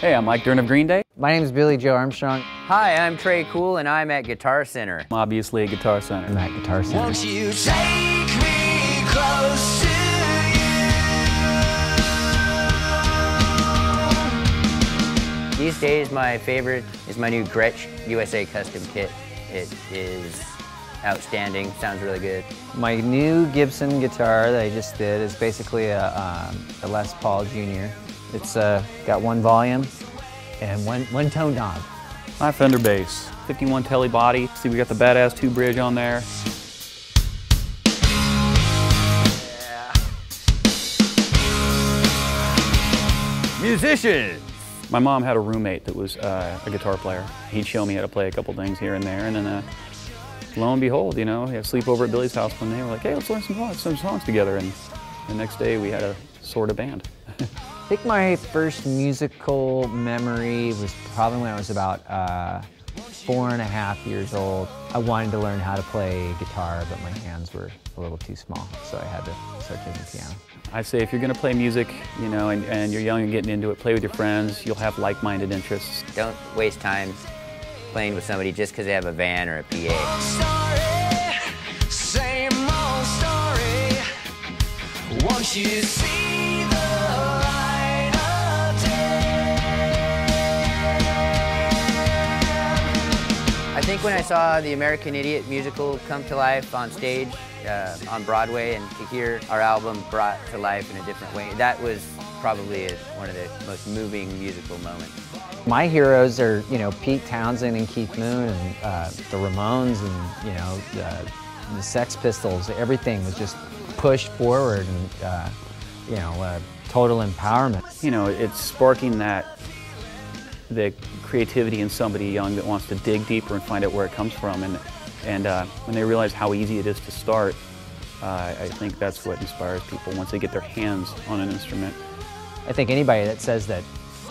Hey, I'm Mike Dirnt of Green Day. My name is Billie Joe Armstrong. Hi, I'm Tré Cool, and I'm at Guitar Center. I'm obviously a Guitar Center. I'm at Guitar Center. Won't you take me close to you? These days, my favorite is my new Gretsch USA Custom Kit. It is outstanding, sounds really good. My new Gibson guitar that I just did is basically a, um, a Les Paul Jr. It's uh, got one volume and one, one tone knob. My Fender bass, 51 Tele body. See, we got the badass two bridge on there. Musicians! My mom had a roommate that was uh, a guitar player. He'd show me how to play a couple things here and there, and then uh, lo and behold, you know, we had sleep over at Billy's house one day. We're like, hey, let's learn some songs, some songs together, and the next day we had a sort of band. I think my first musical memory was probably when I was about uh, four and a half years old. I wanted to learn how to play guitar, but my hands were a little too small, so I had to start taking piano. I say if you're going to play music, you know, and, and you're young and getting into it, play with your friends. You'll have like-minded interests. Don't waste time playing with somebody just because they have a van or a PA. When I saw the American Idiot musical come to life on stage uh, on Broadway and to hear our album brought to life in a different way, that was probably a, one of the most moving musical moments. My heroes are, you know, Pete Townshend and Keith Moon and uh, the Ramones and, you know, the, the Sex Pistols. Everything was just pushed forward and, uh, you know, uh, total empowerment. You know, it's sparking that the creativity in somebody young that wants to dig deeper and find out where it comes from. And, and uh, when they realize how easy it is to start, uh, I think that's what inspires people once they get their hands on an instrument. I think anybody that says that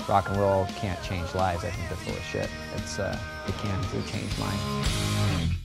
rock and roll can't change lives, I think they're full of shit. It's, uh, it can, change mine.